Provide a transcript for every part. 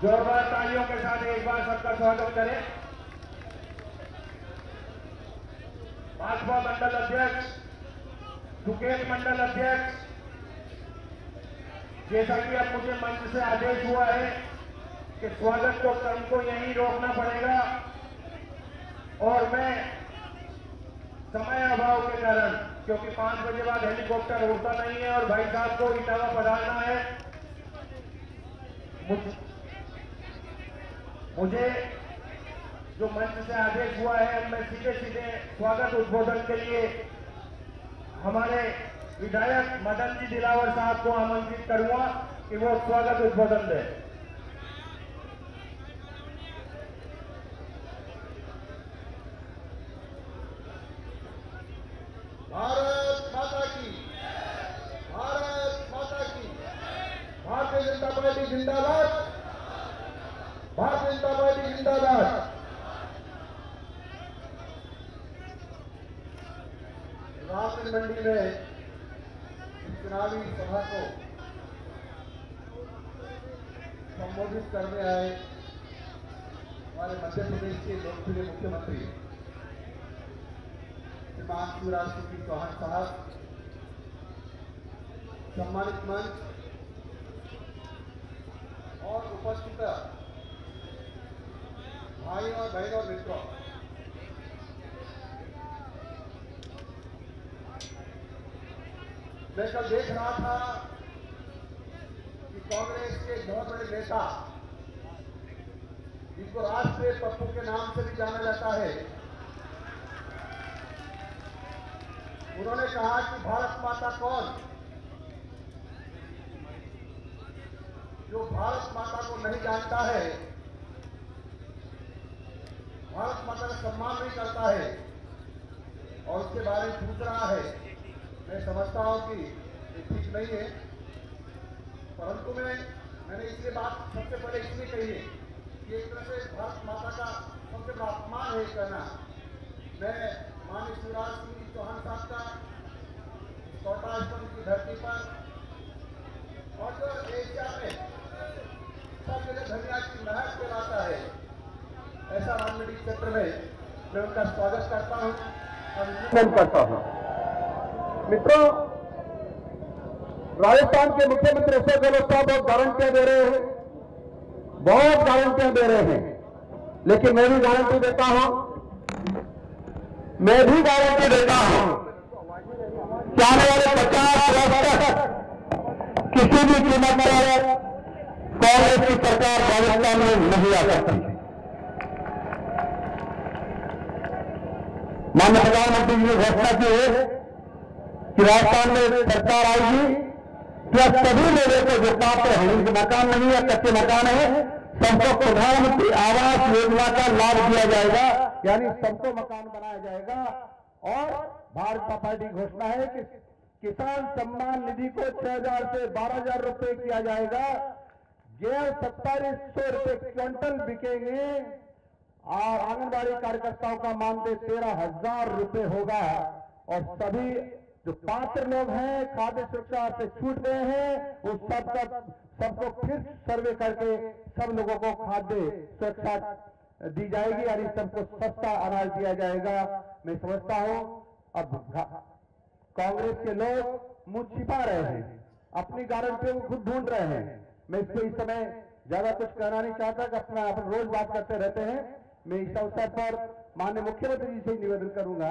जोरदार तालियों के साथ एक बार सबका स्वागत करें। भाजपा मंडल अध्यक्ष सुकेश मंडल अध्यक्ष, जैसा कि अब मुझे मंच से आदेश हुआ है कि स्वागत को क्रम को यहीं रोकना पड़ेगा और मैं समय अभाव के कारण, क्योंकि पाँच बजे बाद हेलीकॉप्टर उड़ता नहीं है और भाई साहब को इटावा पधारना है मुझ- जो मंच से आदेश हुआ है, मैं सीधे सीधे स्वागत उद्बोधन के लिए हमारे विधायक मदन जी दिलावर साहब को आमंत्रित करूँगा कि वो स्वागत उद्बोधन दें। भारत माता की, भारत माता की, भारतीय जनता पार्टी जिंदाबाद। भारतीय जनता पार्टी जिंदाबाद राशन मंडी में चुनावी सभा को संबोधित करने आए हमारे मध्य प्रदेश के लोकप्रिय मुख्यमंत्री श्रीमान शिवराज सिंह चौहान साहब सम्मानित मंच और उपस्थित भाई और बहनों और मित्रों मैं कल देख रहा था कि कांग्रेस के बहुत बड़े नेता, जिनको राष्ट्रीय पप्पू के नाम से भी जाना जाता है, उन्होंने कहा कि भारत माता कौन? जो भारत माता को नहीं जानता है भारत माता का सम्मान नहीं करता है और उसके बारे में पूछ रहा है। मैं समझता हूँ कि ये ठीक नहीं है, परंतु मैं, मैंने इसलिए बात सबसे पहले इसलिए कही है कि एक तरह से भारत माता का सबसे बड़ा अपमान है कहना मैं माननीय शिवराज सिंह चौहान साहब का कोटा स्तंभ की धरती पर और जो एशिया में सब जगह धनिया की महक फैलाता है ऐसा क्षेत्र में मैं उनका स्वागत करता हूँ करता हूँ। मित्रों, राजस्थान के मुख्यमंत्री अशोक गहलोत साहब बहुत गारंटियाँ दे रहे हैं। बहुत गारंटियाँ दे रहे हैं। लेकिन मैं भी गारंटी देता हूँ, मैं भी गारंटी देता हूँ कि वाले पचास वर्ष किसी भी कीमत पर कांग्रेस की सरकार राजस्थान में नहीं आ सकती। माननीय प्रधानमंत्री जी ने घोषणा की है कि राजस्थान में सरकार आएगी, क्या सभी लोगों को जो पात्र हैं जिनके मकान नहीं है, कच्चे मकान है सबको प्रधानमंत्री आवास योजना का लाभ दिया जाएगा, यानी सबको मकान बनाया जाएगा। और भाजपा पार्टी घोषणा है कि किसान सम्मान निधि को छह हज़ार से बारह हज़ार रुपए किया जाएगा। गेहूँ सत्ताईस सौ रुपए क्विंटल बिकेंगे। और आंगनबाड़ी कार्यकर्ताओं का मानदेय तेरह हज़ार रुपए होगा। और सभी जो पात्र लोग हैं, खाद्य सुरक्षा से छूट गए हैं उस सब का सबको फिर सर्वे करके सब लोगों को खाद्य सुरक्षा दी जाएगी और इस सबको सस्ता अनाज दिया जाएगा। मैं समझता हूँ, अब कांग्रेस के लोग मुँह छिपा रहे हैं, अपनी गारंटियों को खुद ढूंढ रहे हैं। मैं इसको इस समय ज़्यादा कुछ कहना नहीं चाहता कि अपना अपन रोज बात करते रहते हैं। मैं इस अवसर पर माननीय मुख्यमंत्री जी से निवेदन करूँगा।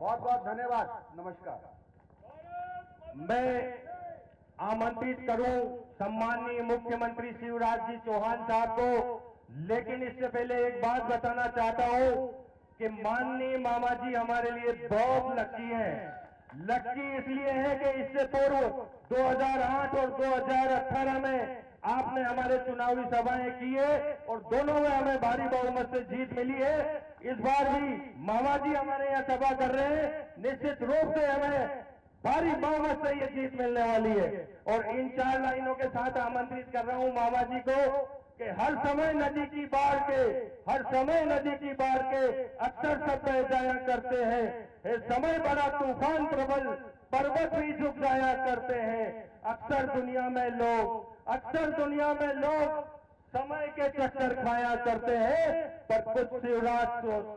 बहुत बहुत धन्यवाद। नमस्कार। मैं आमंत्रित करूँ सम्माननीय मुख्यमंत्री शिवराज जी चौहान साहब को, लेकिन इससे पहले एक बात बताना चाहता हूँ कि माननीय मामा जी हमारे लिए बहुत लकी हैं। लकी इसलिए है कि इससे पूर्व 2008 और 2018 में आपने हमारे चुनावी सभाएँ की है और दोनों में हमें भारी बहुमत से जीत मिली है। इस बार भी मामा जी हमारे यहाँ सभा कर रहे हैं। निश्चित रूप से हमें भारी बहुमत से ये जीत मिलने वाली है। और इन चार लाइनों के साथ आमंत्रित कर रहा हूँ मामा जी को कि हर समय नदी की बाढ़ के, हर समय नदी की बाढ़ के अक्सर सब जाया करते हैं। समय बड़ा तूफ़ान प्रबल पर्वत भी झुक जाया करते हैं। अक्सर दुनिया में लोग, अक्सर दुनिया में लोग समय के चक्कर खाया करते हैं। पर कुछ शिवराज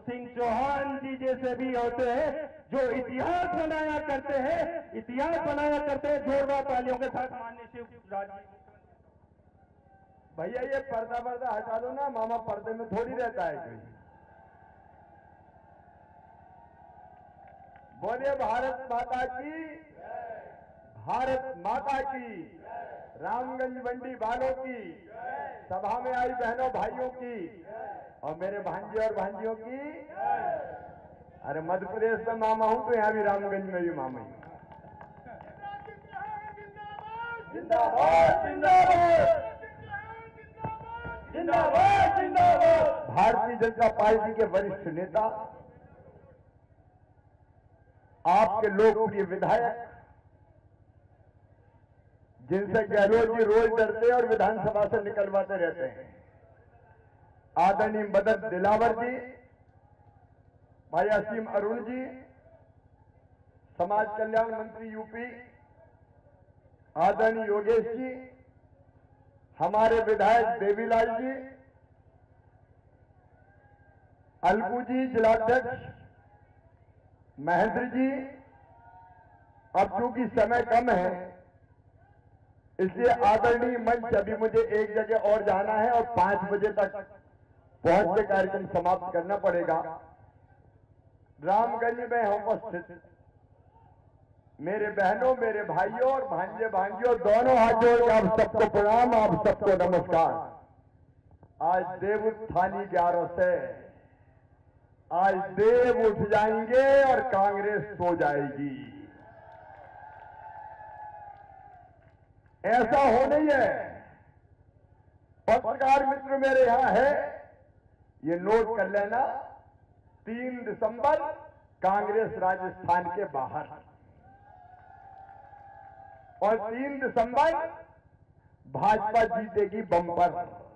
सिंह चौहान जी जैसे भी होते हैं, जो इतिहास बनाया करते हैं, इतिहास बनाया करते हैं, जोरदार तालियों के साथ मान्य शिवराज भैया, ये पर्दा पर्दा हटा दो ना, मामा पर्दे में थोड़ी रहता है। कोई बोले भारत माता की। भारत माता की। रामगंज मंडी वालों की। सभा में आई बहनों भाइयों की। और मेरे भांजे और भांजियों की। अरे मध्य प्रदेश में मामा हूँ तो यहाँ भी रामगंज में भी मामा ही हूँ। जिंदाबाद जिंदाबाद जिंदाबाद जिंदाबाद। भारतीय जनता पार्टी के वरिष्ठ नेता आपके लोकप्रिय विधायक जिनसे गहलोत जी रोज डरते और विधानसभा से निकलवाते रहते हैं। आदरणीय मदन दिलावर जी भाई असीम अरुण जी समाज कल्याण मंत्री यूपी आदरणीय योगेश जी हमारे विधायक देवीलाल जी अलगू जी जिलाध्यक्ष महेंद्र जी, अब चूँकि समय कम है, इसलिए आदरणीय मंच अभी मुझे एक जगह और जाना है और पाँच बजे तक पहुँच के कार्यक्रम समाप्त करना पड़ेगा। रामगंज में उपस्थित। मेरे बहनों, मेरे भाइयों और भांजे भांजियों दोनों हाथ जोड़ के आप सबको प्रणाम, आप सबको नमस्कार। आज देव उत्थानी ग्यारह से आज देव उठ जाएँगे और कांग्रेस सो जाएगी। ऐसा हो नहीं है। पत्रकार मित्र मेरे यहाँ है, ये नोट कर लेना। तीन दिसंबर कांग्रेस राजस्थान के बाहर। और तीन दिसंबर भाजपा जीतेगी बम्पर।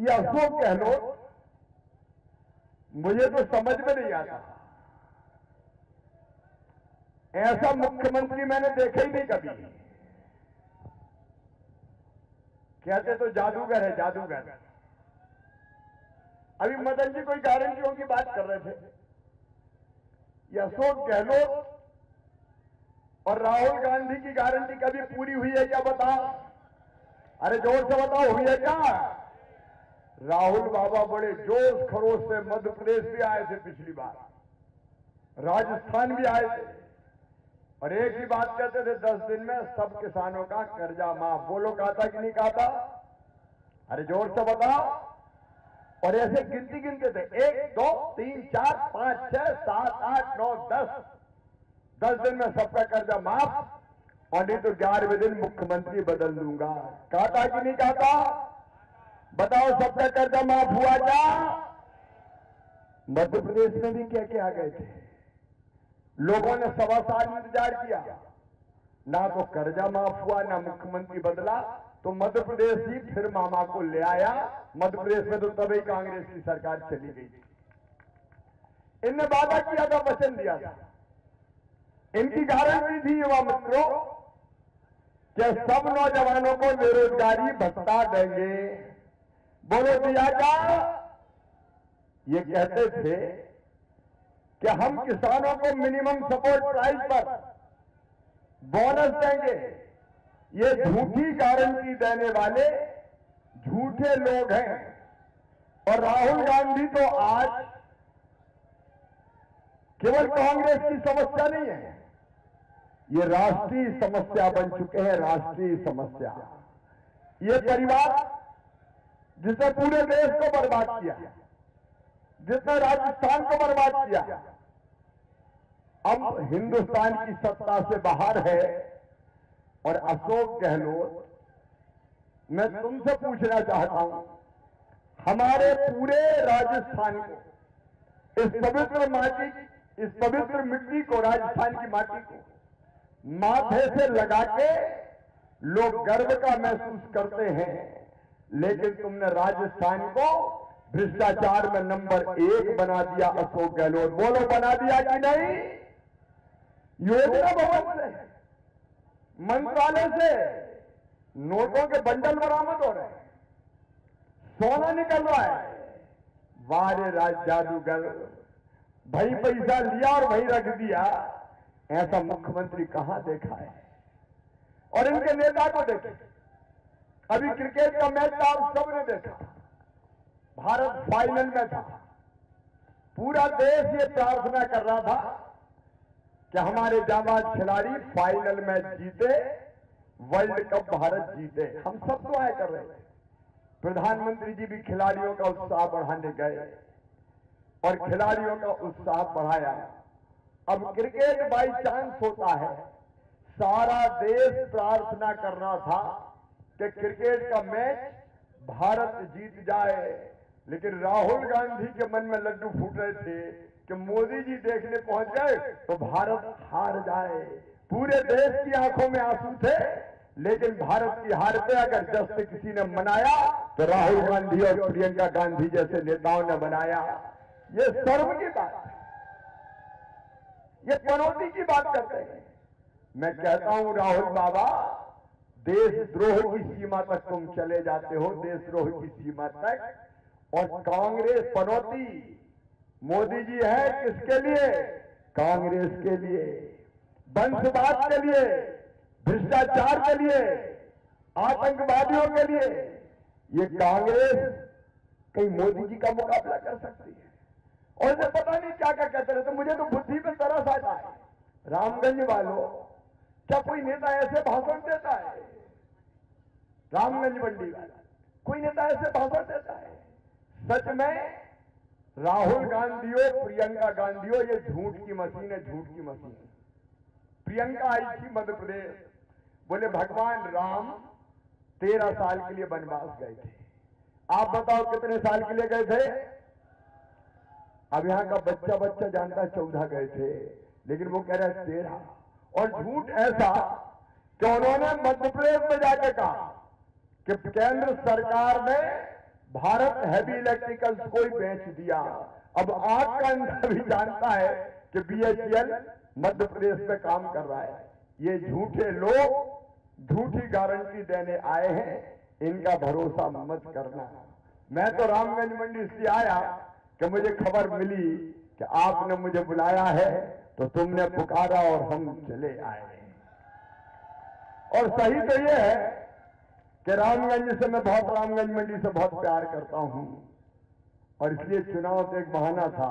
ये अशोक गहलोत मुझे तो समझ में नहीं आता। ऐसा मुख्यमंत्री मैंने देखा ही नहीं कभी। कहते तो जादूगर है, जादूगर। अभी मदन जी कोई गारंटियों की बात कर रहे थे। ये अशोक गहलोत और राहुल गांधी की गारंटी कभी पूरी हुई है क्या बता अरे ज़ोर से बताओ, हुई है क्या? राहुल बाबा बड़े जोश खरोश से मध्य प्रदेश भी आए थे पिछली बार। राजस्थान भी आए थे। और एक ही बात कहते थे, दस दिन में सब किसानों का कर्जा माफ़। बोलो कहा था कि नहीं कहा था अरे ज़ोर से बताओ। और ऐसे गिनती गिनते थे। एक, दो, तीन, चार, पाँच, छह, सात, आठ, नौ, दस। दस दिन में सबका कर्जा माफ़। और नहीं तो ग्यारहवें दिन मुख्यमंत्री बदल दूँगा। कहा था कि नहीं कहा था बताओ सबका कर्जा माफ़ हुआ क्या मध्य प्रदेश में भी क्या क्या आ गए थे? लोगों ने सवा साल इंतज़ार किया। ना तो कर्जा माफ़ हुआ, ना मुख्यमंत्री बदला तो मध्य प्रदेश ही फिर मामा को ले आया। मध्य प्रदेश में तो तभी कांग्रेस की सरकार चली गई थी। इनने वादा किया था, वचन दिया था। इनकी गारंटी थी युवा मित्रों, कि सब नौजवानों को बेरोजगारी भत्ता देंगे। बोलो दिया क्या ये कहते थे कि हम किसानों को मिनिमम सपोर्ट प्राइस पर बोनस देंगे। ये झूठी गारंटी देने वाले झूठे लोग हैं। और राहुल गांधी तो आज केवल कांग्रेस की समस्या नहीं है, ये राष्ट्रीय समस्या बन चुके हैं, राष्ट्रीय समस्या। ये परिवार जिसने पूरे देश को बर्बाद किया, जिसने राजस्थान को बर्बाद किया। अब हिंदुस्तान की सत्ता से बाहर है और अशोक गहलोत, मैं तुमसे पूछना चाहता हूँ, हमारे पूरे राजस्थान को, इस पवित्र माटी, इस पवित्र मिट्टी को, राजस्थान की माटी को माथे से लगा के लोग गर्व का महसूस करते हैं। लेकिन तुमने राजस्थान को भ्रष्टाचार में नंबर एक बना दिया, अशोक गहलोत। बोलो, बना दिया कि नहीं? योजना भवन से, मंत्रालय से, नोटों के बंडल बरामद हो रहे हैं। सोना निकल रहा है। वारे राज जादूगर, भाई पैसा लिया और वही रख दिया। ऐसा मुख्यमंत्री कहाँ देखा है? और इनके नेता को देखे। अभी क्रिकेट का मैच था आप सबने देखा भारत फाइनल में था। पूरा देश ये प्रार्थना कर रहा था कि हमारे जाबाज खिलाड़ी फाइनल मैच जीते वर्ल्ड कप भारत जीते। हम सब दुआएँ कर रहे थे। प्रधानमंत्री जी भी खिलाड़ियों का उत्साह बढ़ाने गए और खिलाड़ियों का उत्साह बढ़ाया। अब क्रिकेट बाई चांस होता है। सारा देश प्रार्थना कर रहा था कि क्रिकेट का मैच भारत जीत जाए। लेकिन राहुल गांधी के मन में लड्डू फूट रहे थे कि मोदी जी देखने पहुँच गए तो भारत हार जाए। पूरे देश की आँखों में आँसू थे, लेकिन भारत की हार पे अगर जस्ट किसी ने मनाया तो राहुल गांधी और प्रियंका गांधी जैसे नेताओं ने मनाया। ये सर्व की बात ये पनौती की बात करते हैं। मैं कहता हूँ, राहुल बाबा देशद्रोह की सीमा तक तुम चले जाते हो, देशद्रोह की सीमा तक। और कांग्रेस पनौती, मोदी जी है किसके लिए? कांग्रेस के लिए, वंशवाद के लिए, भ्रष्टाचार के लिए, आतंकवादियों के लिए। ये कांग्रेस कहीं मोदी जी का मुकाबला कर सकती है। और इसे पता नहीं क्या क्या कहते रहते मुझे तो बुद्धि पे तरस आता है। रामगंज वालों क्या कोई नेता ऐसे भाषण देता है, रामगंज मंडी वाला कोई नेता ऐसे भाषण देता है, सच में राहुल गांधी हो प्रियंका गांधी हो ये झूठ की मशीन है, झूठ की मशीन प्रियंका आई थी मध्य प्रदेश, बोले, भगवान राम, तेरह साल के लिए वनवास गए थे। आप बताओ कितने साल के लिए गए थे? अब यहाँ का बच्चा बच्चा जानता है चौदह गए थे, लेकिन वो कह रहे तेरह। और झूठ ऐसा कि उन्होंने मध्य प्रदेश में जाके कहा कि केंद्र सरकार ने भारत हैवी इलेक्ट्रिकल्स को ही बेच दिया। अब आग का अंदर भी जानता है कि बीएचईएल मध्य प्रदेश में काम कर रहा है। ये झूठे लोग झूठी गारंटी देने आए हैं। इनका भरोसा मत करना। मैं तो रामगंज मंडी से आया कि मुझे खबर मिली कि आपने मुझे बुलाया है। तो तुमने पुकारा और हम चले आए। और सही तो ये है कि रामगंज से मैं बहुत रामगंज मंडी से बहुत प्यार करता हूँ। और इसलिए चुनाव तो एक बहाना था।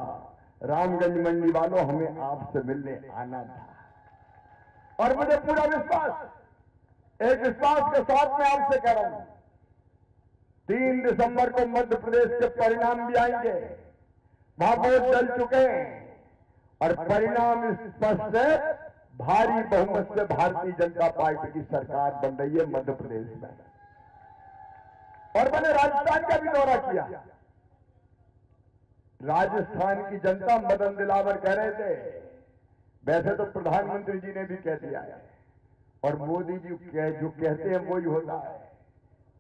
रामगंज मंडी वालों हमें आपसे मिलने आना था। और मुझे पूरा विश्वास, एक विश्वास के साथ मैं आपसे कह रहा हूँ, तीन दिसंबर को मध्य प्रदेश के परिणाम भी आएँगे। वहाँ बहुत चल चुके हैं। और परिणाम स्पष्ट है भारी बहुमत से भारतीय जनता पार्टी की सरकार बन रही है मध्य प्रदेश में। और मैंने राजस्थान का भी दौरा किया। राजस्थान की जनता मदन दिलावर कह रहे थे। वैसे तो प्रधानमंत्री जी ने भी कह दिया है। और मोदी जी कह, जो कहते हैं वही होता है।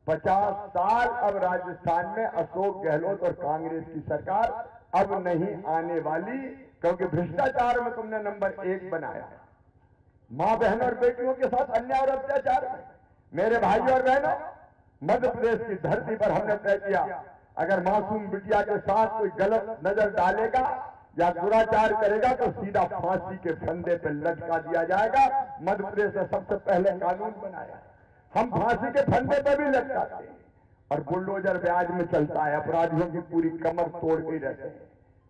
पचास साल अब राजस्थान में अशोक गहलोत और कांग्रेस की सरकार अब नहीं आने वाली। क्योंकि भ्रष्टाचार में तुमने नंबर एक बनाया माँ बहन और बेटियों के साथ अन्याय और अत्याचार में मेरे भाई और बहनों, मध्य प्रदेश की धरती पर हमने तय किया, अगर मासूम बिटिया के साथ कोई गलत नज़र डालेगा या दुराचार करेगा तो सीधा फांसी के फंदे पर लटका दिया जाएगा। मध्य प्रदेश ने सबसे पहले कानून बनाया। हम फांसी के फंदे पर भी लटकाते हैं। और बुलडोजर ब्याज में चलता है, अपराधियों की पूरी कमर तोड़ के रहते हैं।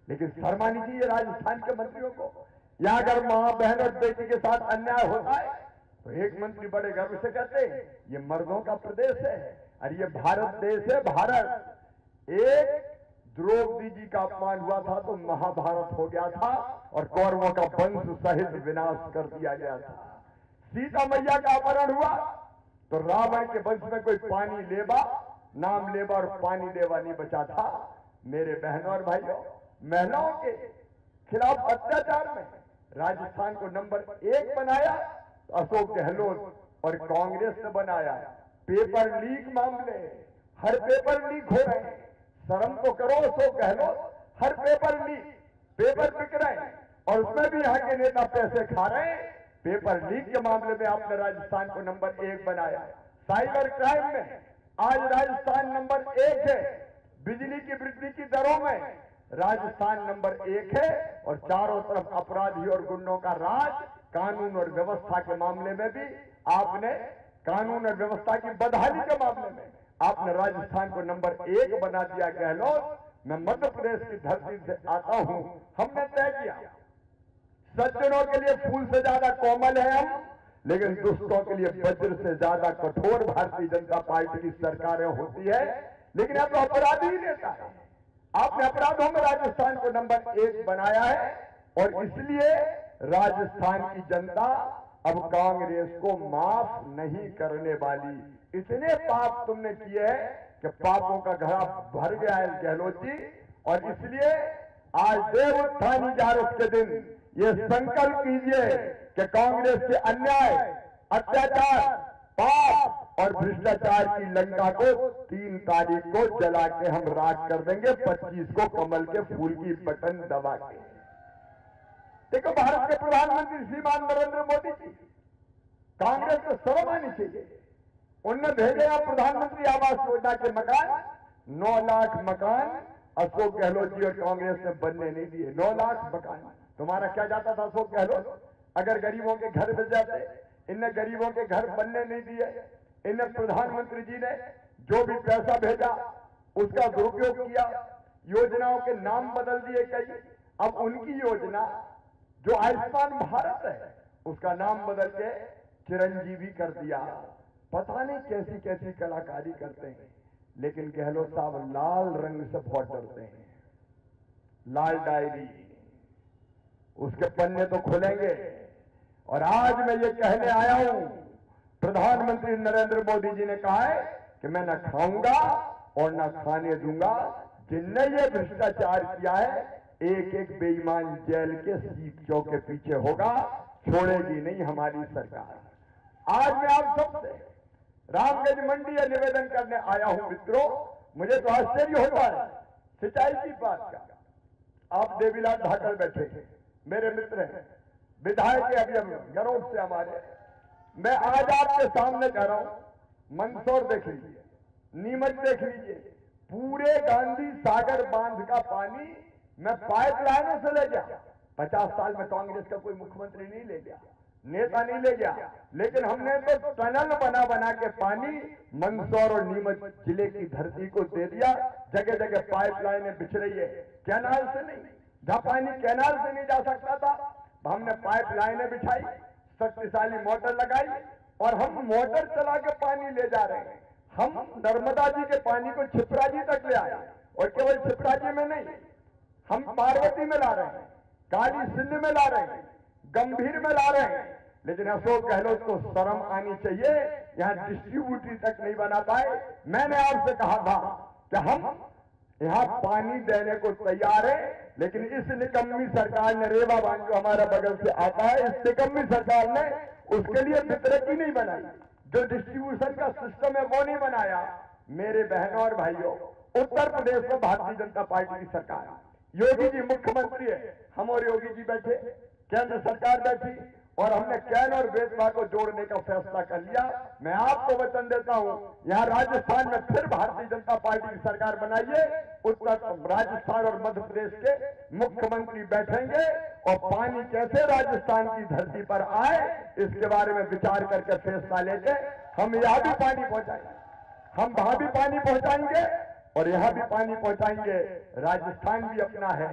लेकिन शर्मा नहीं चाहिए राजस्थान के मंत्रियों को, या अगर माँ बहन और बेटी के साथ अन्याय होता है तो एक मंत्री बड़े गर्व से कहते हैं, ये मर्दों का प्रदेश है, और ये भारत देश है, भारत। एक द्रौपदी जी का अपमान हुआ था तो महाभारत हो गया था, और कौरवों का वंश सहित विनाश कर दिया गया था। सीता मैया का अपहरण हुआ तो रावण के वंश में कोई पानी लेबा, नाम लेबा और पानी देवा नहीं बचा था। मेरे बहनों और भाइयों महिलाओं के खिलाफ अत्याचार में राजस्थान को नंबर एक बनाया, अशोक गहलोत और कांग्रेस ने बनाया। पेपर लीक मामले, हर पेपर लीक हो रहे हैं। शर्म तो करो अशोक गहलोत, हर पेपर लीक। पेपर बिक रहे हैं और उसमें भी यहाँ के नेता पैसे खा रहे हैं। पेपर लीक के मामले में आपने राजस्थान को नंबर एक बनाया। साइबर क्राइम में आज राजस्थान नंबर एक है। बिजली की वृद्धि की दरों में राजस्थान नंबर एक है और चारों तरफ़ अपराधी और गुंडों का राज, कानून और व्यवस्था के मामले में भी आपने कानून और व्यवस्था की बदहाली के मामले में आपने राजस्थान को नंबर एक बना दिया, गहलोत। मैं मध्य प्रदेश की धरती से आता हूँ। हमने तय किया, सज्जनों के लिए फूल से ज़्यादा कोमल है हम, लेकिन दुष्टों के लिए वज्र से ज़्यादा कठोर भारतीय जनता पार्टी की सरकारें होती है। लेकिन अब तो अपराधी नेता है। आपने अपराधों में राजस्थान को नंबर एक बनाया है और इसलिए राजस्थान की जनता अब कांग्रेस को माफ़ नहीं करने वाली। इतने पाप तुमने किए हैं कि पापों का घड़ा भर गया है गहलोत जी। और इसलिए आज देव उत्थानी जारस के दिन ये संकल्प कीजिए कि कांग्रेस के अन्याय, अत्याचार पाप और भ्रष्टाचार की लंका को तीन तारीख को जला के हम राख कर देंगे, पच्चीस को कमल के फूल की बटन दबा के। देखो, भारत के प्रधानमंत्री श्रीमान नरेंद्र मोदी जी, कांग्रेस को शर्म चाहिए। उनने भेजे आप प्रधानमंत्री आवास योजना के मकान, नौ लाख मकान, अशोक गहलोत जी और कांग्रेस ने बनने नहीं दिए, नौ लाख मकान। तुम्हारा क्या जाता था अशोक गहलोत? अगर गरीबों के घर मिल जाते इनने गरीबों के घर बनने नहीं दिए। इन्हें प्रधानमंत्री जी ने जो भी पैसा भेजा, उसका दुरुपयोग किया। योजनाओं के नाम बदल दिए कई। अब उनकी योजना, जो आयुष्मान भारत है, उसका नाम बदल के चिरंजीवी कर दिया। पता नहीं कैसी कैसी कलाकारी करते हैं, लेकिन गहलोत साहब लाल रंग से बहुत डरते हैं। लाल डायरी, उसके पन्ने तो खुलेंगे। और आज मैं ये कहने आया हूँ, प्रधानमंत्री नरेंद्र मोदी जी ने कहा है कि मैं न खाऊँगा और न खाने दूँगा। जिनने ये भ्रष्टाचार किया है एक एक बेईमान जेल के सीट चौ के पीछे होगा, छोड़ेगी नहीं हमारी सरकार। आज मैं आप सबसे रामगंज मंडी या निवेदन करने आया हूँ, मित्रों। मुझे तो आश्चर्य होता है, सिंचाई की बात का। आप देवीलाल ढाकर बैठे मेरे मित्र हैं। विधायक अभी हम गरौज से हमारे। मैं आज आपके सामने कह रहा हूँ, मंदसौर देख लीजिए, नीमच देख लीजिए, पूरे गांधी सागर बाँध का पानी मैं पाइप लाइनों से ले गया। पचास साल में कांग्रेस का कोई मुख्यमंत्री नहीं ले गया, नेता नहीं ले गया, लेकिन हमने तो टनल बना बना के पानी मंदसौर और नीमच ज़िले की धरती को दे दिया जगह जगह पाइप लाइनें बिछ रही है, कैनाल से नहीं, जहाँ पानी कैनाल से नहीं जा सकता था हमने पाइप लाइने बिछाई, शक्तिशाली मोटर लगाई और हम मोटर चला के पानी ले जा रहे हैं। हम नर्मदा जी के पानी को छिपरा जी तक ले आए और केवल छिपरा जी में नहीं, हम पार्वती में ला रहे हैं, काली सिंध में ला रहे हैं, गंभीर में ला रहे हैं। लेकिन अशोक गहलोत को शर्म आनी चाहिए, यहाँ डिस्ट्रीब्यूटरी तक नहीं बना पाए। मैंने आपसे कहा था कि हम यहाँ पानी देने को तैयार है, लेकिन इस निकम्मी सरकार ने रेवा बाँध जो हमारा बगल से आता है, इस निकम्मी सरकार ने उसके लिए फितरती नहीं बनाई। जो डिस्ट्रीब्यूशन का सिस्टम है, वो नहीं बनाया। मेरे बहनों और भाइयों, उत्तर प्रदेश में भारतीय जनता पार्टी की सरकार योगी जी मुख्यमंत्री है। हम और योगी जी बैठे। केंद्र सरकार बैठी। और हमने कैन और वेदवा को जोड़ने का फैसला कर लिया। मैं आपको वचन देता हूँ, यहाँ राजस्थान में फिर भारतीय जनता पार्टी की सरकार बनाइए, उत्तर राजस्थान और मध्य प्रदेश के मुख्यमंत्री बैठेंगे और पानी कैसे राजस्थान की धरती पर आए, इसके बारे में विचार करके फैसला लेके हम यहाँ भी पानी पहुंचाएँगे। हम वहाँ भी पानी पहुंचाएँगे और यहाँ भी पानी पहुंचाएँगे। राजस्थान भी अपना है,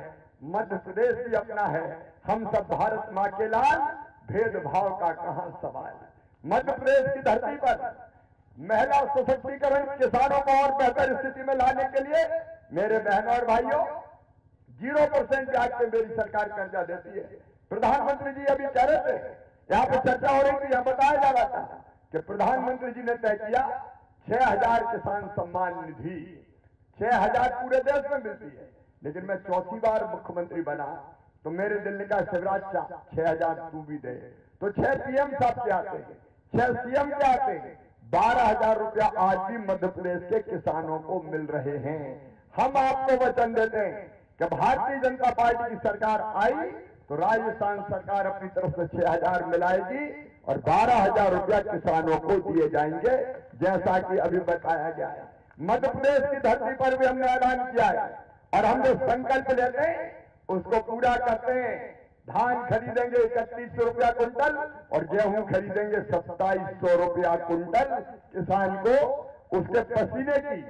मध्य प्रदेश भी अपना है। हम सब भारत माँ के लाल भेदभाव का कहाँ सवाल मध्य प्रदेश की धरती पर महिला सशक्तिकरण किसानों को और बेहतर स्थिति में लाने के लिए मेरे बहनों और भाइयों, ज़ीरो परसेंट ब्याज पे मेरी सरकार कर्जा देती है। प्रधानमंत्री जी अभी कह रहे थे, यहाँ पे चर्चा हो रही थी, यहाँ बताया जा रहा था कि प्रधानमंत्री जी ने तय किया, छह हज़ार किसान सम्मान निधि, छह हज़ार पूरे देश में मिलती है। लेकिन मैं चौथी बार मुख्यमंत्री बना तो मेरे दिल ने कहा शिवराज शाह छह हज़ार तू भी दे। तो छह पीएम साहब के आते हैं? छह सीएम के आते हैं? बारह हज़ार रुपया आज भी मध्य प्रदेश के किसानों को मिल रहे हैं। हम आपको वचन देते हैं कि भारतीय जनता पार्टी की सरकार आई तो राजस्थान सरकार अपनी तरफ़ से छह हज़ार मिलाएगी और बारह हज़ार रुपया किसानों को दिए जाएँगे, जैसा कि अभी बताया गया है। मध्य प्रदेश की धरती पर भी हमने ऐलान किया है और हम जो संकल्प लेते हैं उसको पूरा करते हैं। धान खरीदेंगे इकतीस सौ रुपया कुंटल और गेहूँ खरीदेंगे सत्ताईस सौ रुपया कुंटल। किसान को उसके पसीने की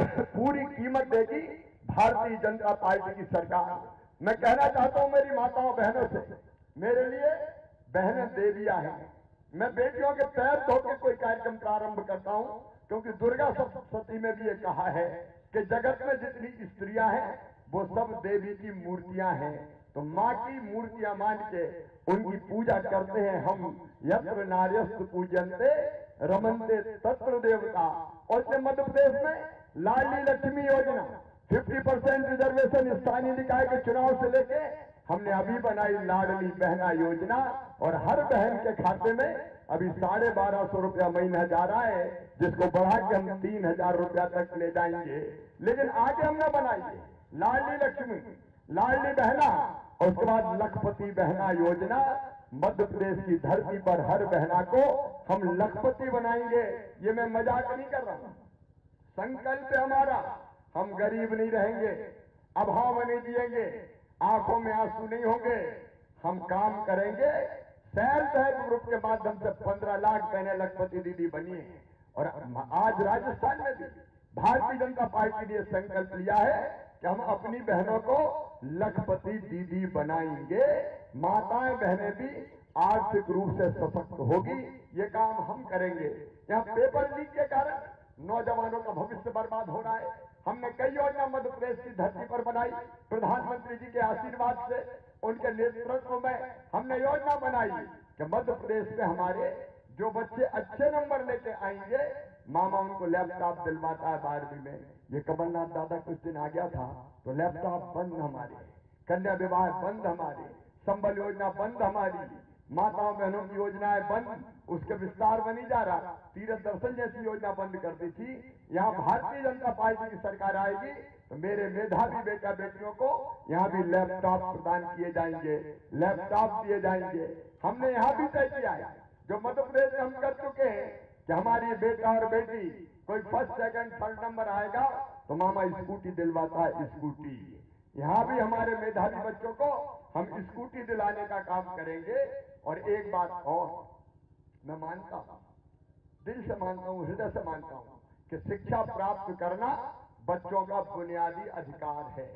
पूरी कीमत देगी भारतीय जनता पार्टी की सरकार। मैं कहना चाहता हूँ मेरी माताओं बहनों से, मेरे लिए बहनें देवियाँ हैं। मैं बेटियों के पैर धो के कोई कार्यक्रम प्रारंभ करता हूँ, क्योंकि दुर्गा सप्तशती में भी ये कहा है कि जगत में जितनी स्त्रियाँ हैं वो सब देवी की मूर्तियाँ हैं। तो माँ की मूर्तियाँ मान के उनकी पूजा करते हैं हम। यत्र नार्यस्त पूजनते, रमनते तत्र देवता। और इसलिए मध्य प्रदेश में लाडली लक्ष्मी योजना। 50 परसेंट रिजर्वेशन स्थानीय निकाय के चुनाव से लेके हमने अभी बनाई लाडली बहना योजना। और हर बहन के खाते में अभी साढ़े बारह सौ रुपया महीना जा रहा है, जिसको बढ़ा के हम तीन हज़ार रुपया तक ले जाएँगे। लेकिन आगे हमने बनाई है लाडली लक्ष्मी लाडली बहना और उसके बाद लखपति बहना योजना मध्य प्रदेश की धरती पर हर बहना को हम लखपति बनाएँगे। ये मैं मज़ाक नहीं कर रहा हूँ। संकल्प हमारा, हम गरीब नहीं रहेंगे अभाव नहीं जिएँगे, आँखों में आँसू नहीं होंगे, हम काम करेंगे। सेल्फ हेल्प ग्रुप के माध्यम से पंद्रह लाख बहने लखपति दीदी बनी है और आज राजस्थान में भी भारतीय जनता पार्टी ने संकल्प लिया है कि हम अपनी बहनों को लखपति दीदी बनाएँगे, माताएँ बहनें भी आर्थिक रूप से सशक्त होगी, ये काम हम करेंगे। यहाँ पेपर लीक के कारण नौजवानों का भविष्य बर्बाद हो रहा है। हमने कई योजना मध्य प्रदेश की धरती पर बनाई, प्रधानमंत्री जी के आशीर्वाद से, उनके नेतृत्व में हमने योजना बनाई कि मध्य प्रदेश में हमारे जो बच्चे अच्छे नंबर लेके आएँगे, मामा उनको लैपटॉप दिलवाता है बारहवीं में। ये कमलनाथ दादा कुछ दिन आ गया था तो लैपटॉप बंद हमारे, कन्या विवाह बंद हमारे, संबल योजना बंद हमारी, माताओं बहनों की योजनाएँ बंद, उसके विस्तार नहीं जा रहा, तीरथ दर्शन जैसी योजना बंद कर दी थी, यहाँ भारतीय जनता पार्टी की सरकार आएगी तो मेरे मेधावी बेटा बेटियों को यहाँ भी लैपटॉप प्रदान किए जाएँगे, लैपटॉप दिए जाएँगे। हमने यहाँ भी तय किया है, जो मध्य प्रदेश में हम कर चुके हैं, कि हमारी बेटा और बेटी कोई फ़र्स्ट सेकंड थर्ड नंबर आएगा तो मामा स्कूटी दिलवाता है स्कूटी यहाँ भी हमारे मेधावी बच्चों को हम स्कूटी दिलाने का काम करेंगे। और एक बात और, मैं मानता हूँ, दिल से मानता हूँ, हृदय से मानता हूँ कि शिक्षा प्राप्त करना बच्चों का बुनियादी अधिकार है।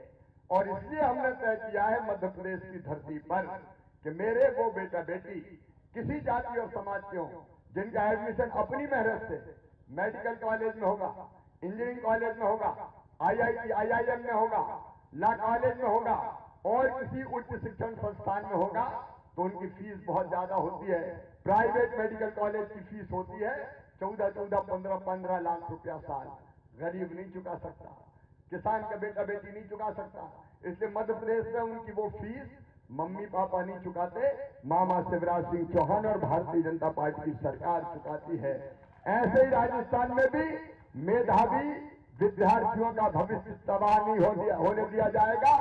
और इसलिए हमने तय किया है मध्य प्रदेश की धरती पर कि मेरे वो बेटा बेटी किसी जाति और समाज के हों, जिनका एडमिशन अपनी मेहनत से मेडिकल कॉलेज में होगा, इंजीनियरिंग कॉलेज में होगा, आईआईटी, आईआईएम में होगा, ला कॉलेज में होगा, और किसी उच्च शिक्षण संस्थान में होगा तो उनकी फ़ीस बहुत ज़्यादा होती है। प्राइवेट मेडिकल कॉलेज की फ़ीस होती है चौदह चौदह, पंद्रह पंद्रह लाख रुपया साल। गरीब नहीं चुका सकता, किसान का बेटा बेटी नहीं चुका सकता, इसलिए मध्य प्रदेश में उनकी वो फ़ीस मम्मी पापा नहीं चुकाते, मामा शिवराज सिंह चौहान और भारतीय जनता पार्टी की सरकार चुकाती है। ऐसे ही राजस्थान में भी मेधावी विद्यार्थियों का भविष्य तबाह नहीं हो दिया होने दिया जाएगा।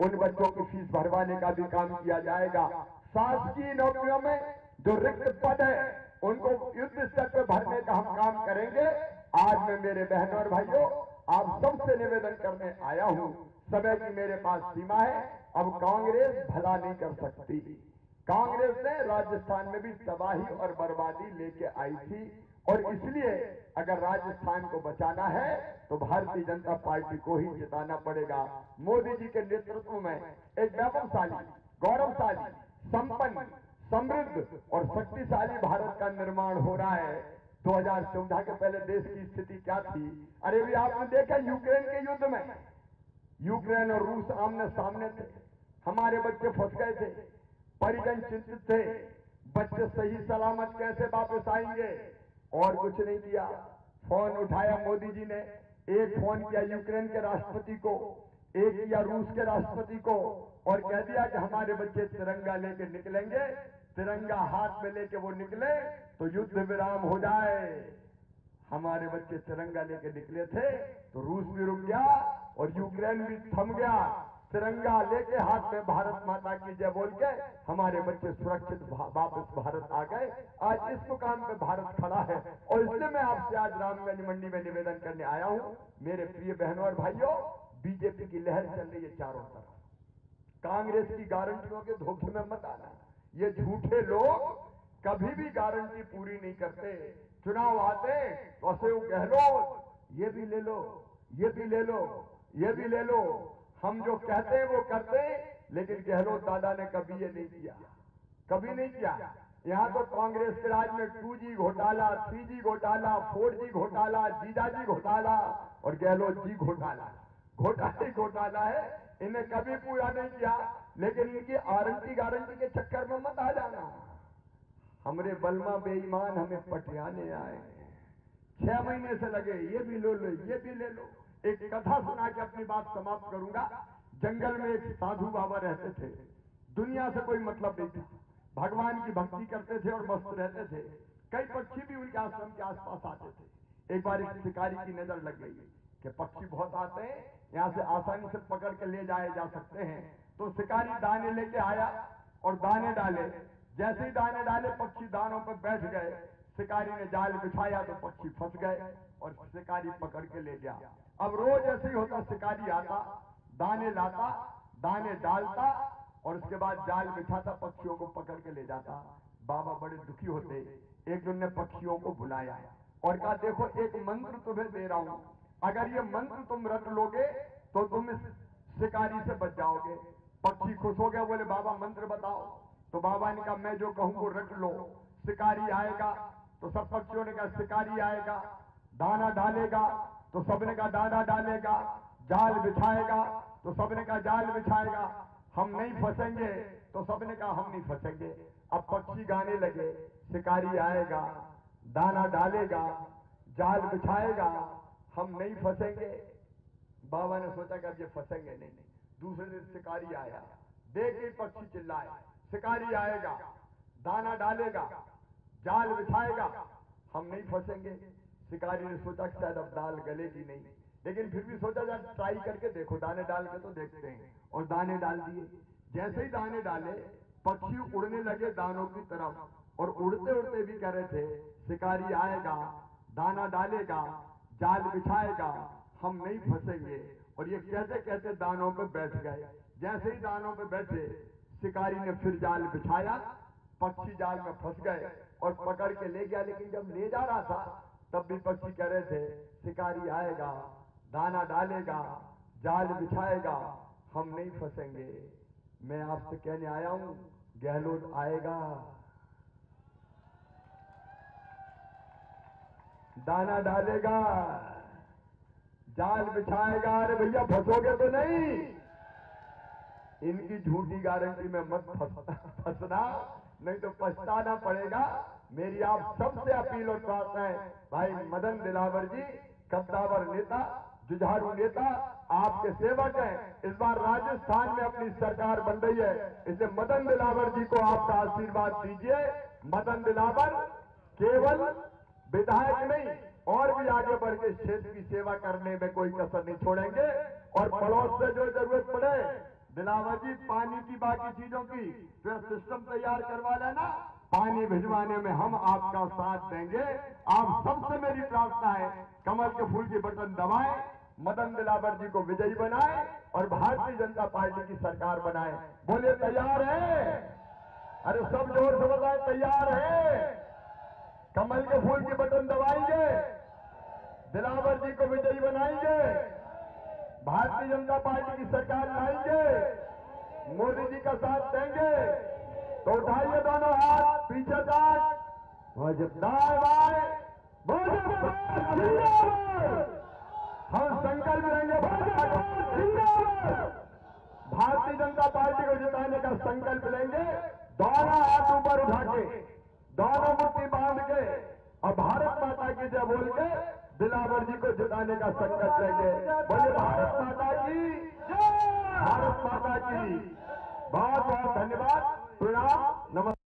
उन बच्चों की फ़ीस भरवाने का भी काम किया जाएगा। शासकीय नौकरियों में जो रिक्त पद है, उनको युद्ध स्तर पर भरने का हम काम करेंगे। आज मैं मेरे बहनों और भाइयों, आप सबसे निवेदन करने आया हूँ, समय की मेरे पास सीमा है। अब कांग्रेस भला नहीं कर सकती। कांग्रेस ने राजस्थान में भी तबाही और बर्बादी लेके आई थी। और इसलिए अगर राजस्थान को बचाना है तो भारतीय जनता पार्टी को ही जिताना पड़ेगा। मोदी जी के नेतृत्व में एक वैभवशाली गौरवशाली, संपन्न, समृद्ध और शक्तिशाली भारत का निर्माण हो रहा है। 2014 के पहले देश की स्थिति क्या थी? अरे भी आपने देखा यूक्रेन के युद्ध में? यूक्रेन और रूस आमने सामने थे। हमारे बच्चे फंस गए थे। परिजन चिंतित थे। बच्चे सही सलामत कैसे वापस आएँगे? और कुछ नहीं दिया। फ़ोन उठाया मोदी जी ने। एक फ़ोन किया यूक्रेन के राष्ट्रपति को, एक किया रूस के राष्ट्रपति को, और कह दिया कि हमारे बच्चे तिरंगा लेके निकलेंगे। तिरंगा हाथ में लेके वो निकले तो युद्ध विराम हो जाए। हमारे बच्चे तिरंगा लेके निकले थे तो रूस भी रुक गया और यूक्रेन भी थम गया। तिरंगा लेके हाथ में भारत माता की जय बोल के हमारे बच्चे सुरक्षित वापस भारत आ गए। आज इस मुकाम पे भारत खड़ा है और इसलिए मैं आपसे आज रामगंज मंडी में निवेदन करने आया हूँ। मेरे प्रिय बहनों और भाइयों, बीजेपी की लहर चल रही है चारों तरफ़। कांग्रेस की गारंटियों के धोखे में मत आना। ये झूठे लोग कभी भी गारंटी पूरी नहीं करते। चुनाव आते तो गहलोत, ये भी ले लो, ये भी ले लो, ये भी ले लो। हम जो कहते हैं वो करते हैं, लेकिन गहलोत दादा ने कभी ये नहीं किया। कभी नहीं किया। यहाँ तो कांग्रेस के राज में टू जी घोटाला, थ्री जी घोटाला, फोर जी घोटाला, जीजा जी घोटाला और गहलोत जी घोटाला। घोटाला घोटाला है। इन्हें कभी पूरा नहीं किया, लेकिन इनकी आरंटी गारंटी के चक्कर में मत आ जाना। हमरे बलमा बेईमान हमें पटियाने आए छह महीने से लगे, ये भी लो लो, ये भी ले लो। एक कथा सुना के अपनी बात समाप्त करूँगा। जंगल में एक साधु बाबा रहते थे। दुनिया से कोई मतलब नहीं था। भगवान की भक्ति करते थे और मस्त रहते थे। कई पक्षी भी उनके आश्रम के आसपास आते थे। एक बार एक शिकारी की नज़र लग गई कि पक्षी बहुत आते हैं, यहाँ से आसानी से पकड़ के ले जाए जा सकते हैं। तो शिकारी दाने लेके आया और दाने डाले। जैसे ही दाने डाले, पक्षी दानों पर बैठ गए। शिकारी ने जाल बिछाया तो पक्षी फंस गए और शिकारी पकड़ के ले गया। अब रोज ऐसे ही होता, शिकारी आता, दाने लाता, दाने डालता और उसके बाद जाल बिछाता पक्षियों को पकड़ के ले जाता। बाबा बड़े दुखी होते। एक दिन ने पक्षियों को बुलाया और कहा, देखो, एक मंत्र तुम्हें दे रहा हूँ। अगर ये मंत्र तुम रट लोगे तो तुम इस शिकारी से बच जाओगे। पक्षी खुश हो गया, बोले, बाबा, मंत्र बताओ। तो बाबा ने कहा, मैं जो कहूँ वो रट लो। शिकारी आएगा तो सब पक्षियों ने कहा, शिकारी आएगा, दाना डालेगा तो सबने का दाना डालेगा, जाल बिछाएगा। तो सबने का जाल बिछाएगा, हम नहीं फंसेंगे। तो सबने कहा, हम नहीं फंसेंगे। अब पक्षी गाने लगे, शिकारी आएगा, दाना डालेगा, जाल बिछाएगा, हम नहीं फंसेंगे। बाबा ने सोचा कि अब ये फंसेंगे नहीं दूसरे दिन शिकारी आया, देख के पक्षी चिल्लाए, शिकारी आएगा, दाना डालेगा, जाल बिछाएगा, हम नहीं फंसेंगे। शिकारी ने सोचा कि शायद अब दाल गलेगी नहीं। लेकिन फिर भी सोचा जाए ट्राई करके देखो, दाने डाल के तो देखते हैं। और दाने डाल दिए। जैसे ही दाने डाले, पक्षी उड़ने लगे दानों की तरफ़ और उड़ते उड़ते भी कह रहे थे, शिकारी आएगा, दाना डालेगा, जाल बिछाएगा, हम नहीं फंसेंगे। और ये कहते कहते दानों पे बैठ गए। जैसे ही दानों पे बैठे, शिकारी ने फिर जाल बिछाया, पक्षी जाल में फंस गए और पकड़ के ले गया। लेकिन जब ले जा रहा था तब भी पक्षी कह रहे थे, शिकारी आएगा, दाना डालेगा, जाल बिछाएगा, हम नहीं फंसेंगे। मैं आपसे कहने आया हूँ, गहलोत आएगा। दाना डालेगा, जाल बिछाएगा। अरे भैया, फंसोगे तो नहीं। इनकी झूठी गारंटी में मत फंस- फंसना, नहीं तो पछताना पड़ेगा। मेरी आप सबसे अपील और प्रार्थना है भाई मदन दिलावर जी, कद्दावर नेता, जुझारू नेता, आपके सेवक हैं। इस बार राजस्थान में अपनी सरकार बन रही है। इसे मदन दिलावर जी को आपका आशीर्वाद दीजिए। मदन दिलावर, केवल विधायक नहीं, और भी आगे बढ़ के क्षेत्र की सेवा करने में कोई कसर नहीं छोड़ेंगे। और पड़ोस से जो ज़रूरत पड़े, दिलावर जी, पानी की बाकी चीज़ों की फिर सिस्टम तैयार करवा लेना पानी भिजवाने में हम आपका साथ देंगे। आप सबसे मेरी प्रार्थना है, कमल के फूल की बटन दबाएँ, मदन दिलावर जी को विजयी बनाए और भारतीय जनता पार्टी की सरकार बनाए। बोले तैयार है? अरे, सब ज़ोर से बताए, तैयार है? कमल के फूल की बटन दबाएँगे दिलावर जी को विजयी बनाएँगे, भारतीय जनता पार्टी की सरकार लाएँगे, मोदी जी का साथ देंगे। तो उठाइए दोनों हाथ, पीछे तक भाजपा जिंदाबाद। हम संकल्प जिंदाबाद। भारतीय जनता पार्टी को जिताने का संकल्प लेंगे। दोनों हाथ ऊपर उठा के दोनों मुट्ठी बाँध के और भारत माता की जय बोल के दिलावर जी को जिताने का संकल्प लेंगे। बोले भारत माता की भारत माता की बहुत बहुत धन्यवाद। प्रणाम नमस्कार